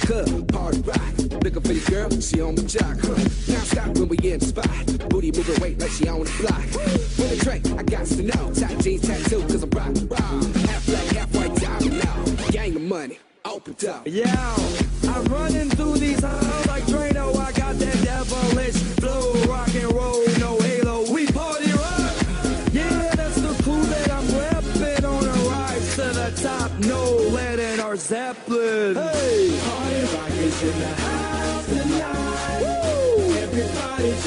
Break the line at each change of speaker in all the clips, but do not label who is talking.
the club, party rock. Looking for your girl, she on the jock. Now stop when we in the spot. Booty moving weight like she on the block. With a drink, I got to know. Tight jeans, tattoo, cause I'm rock, rock. Half black, half white, diamond now. Gang of money, open up.
Yo, I'm running through these halls like Drano. I got that devilish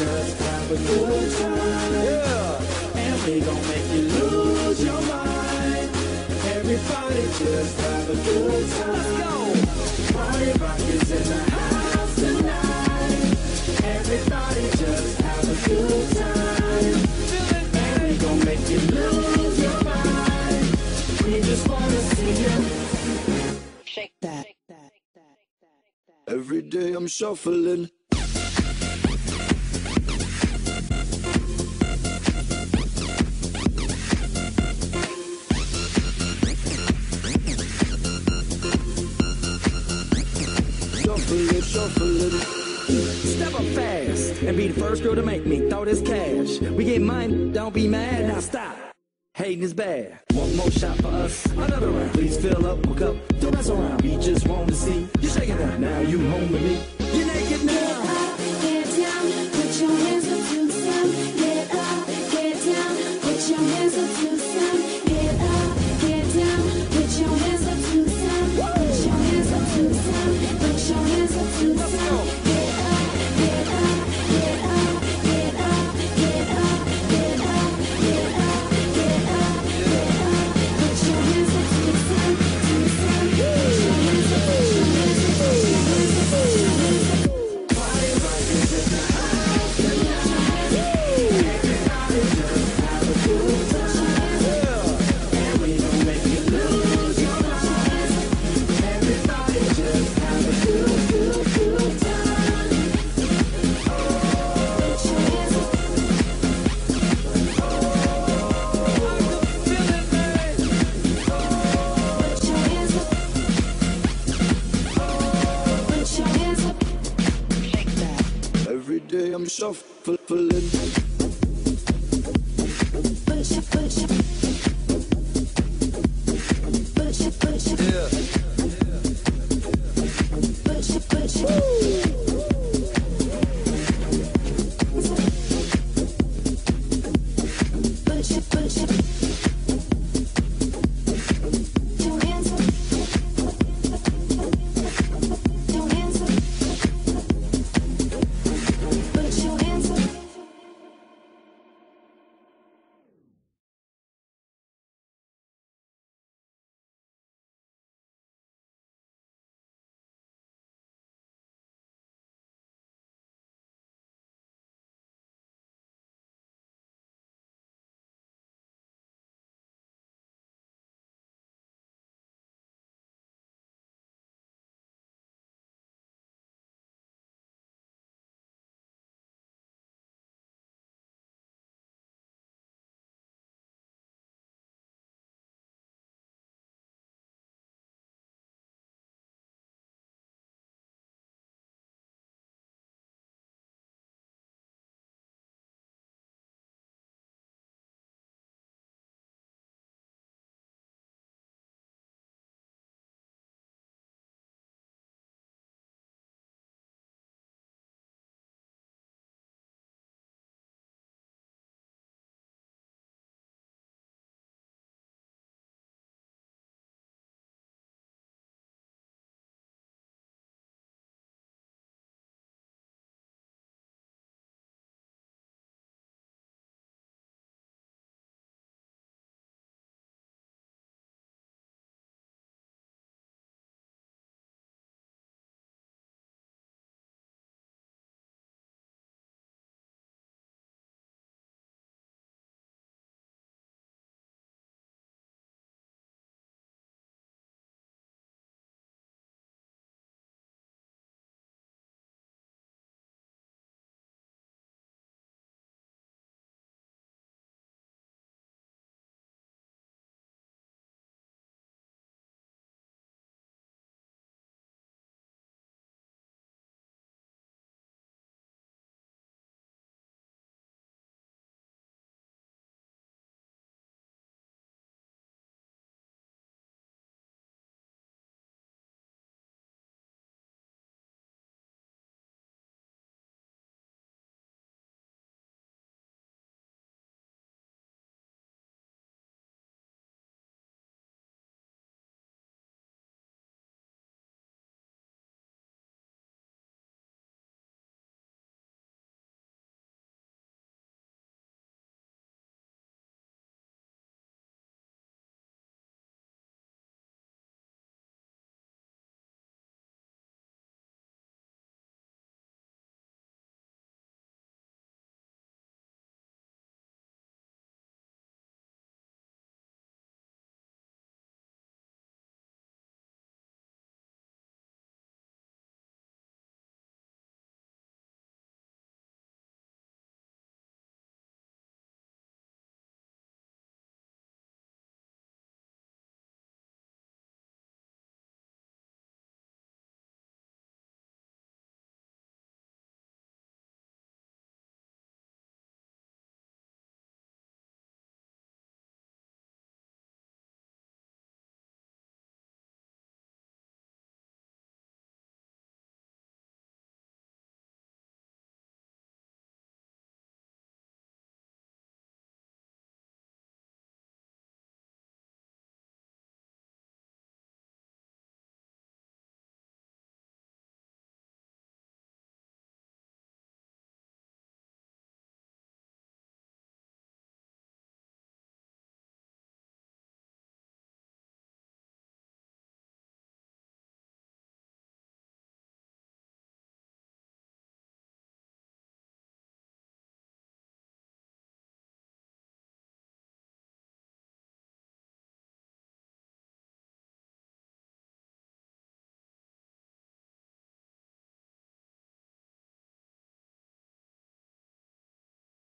just have a good time.
yeah.
And we gon' make you lose your mind. Everybody just have a good time.
Let's Go.
Party rock is in the house tonight. Everybody just have a good time. And we gon' make you lose your mind. We just wanna see you.
Shake that.
Every day I'm shuffling. Shuffling, shuffling.
Step up fast and be the first girl to make me throw this cash. We get mine, don't be mad. Now stop. Hating is bad. One more shot for us. Another round. Please fill up, hook up. Don't mess around. We just want to see you shaking that. Now you home with me.
Let's go. shuffling.